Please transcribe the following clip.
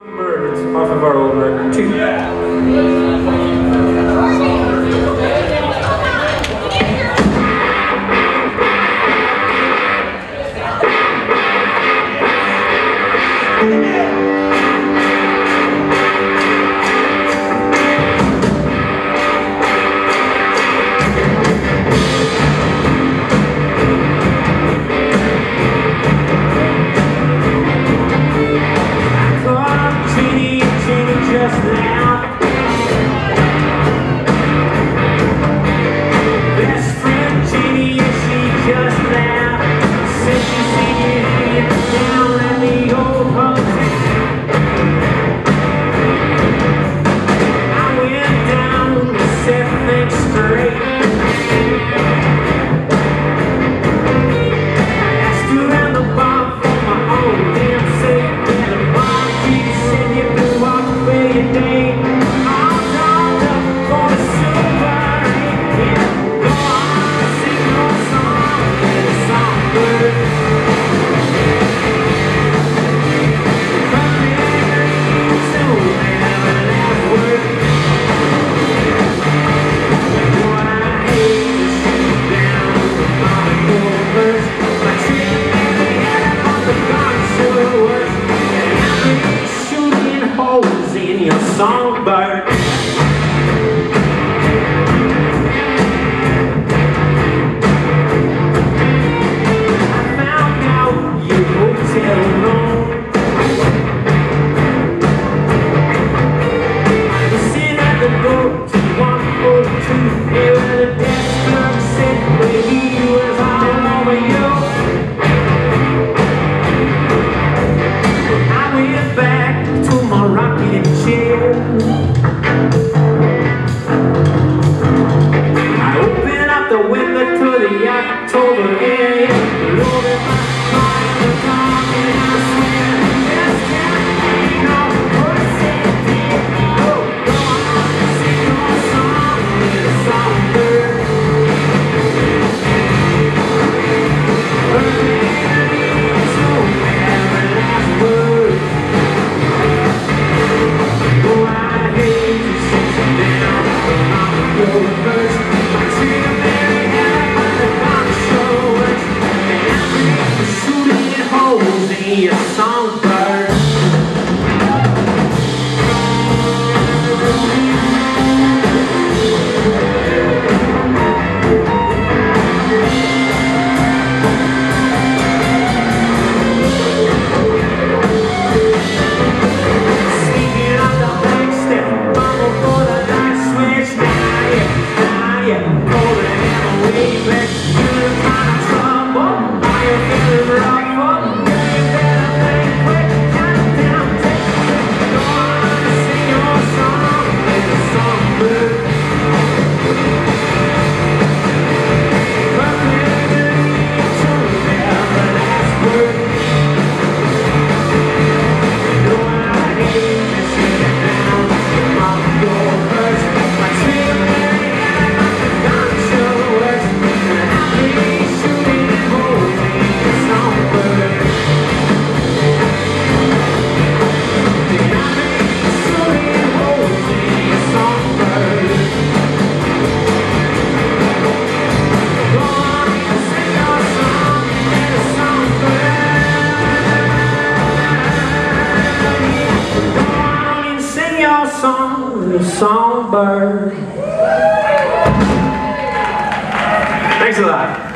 Birds off of our old record too. Yeah. Songbird. Thanks a lot.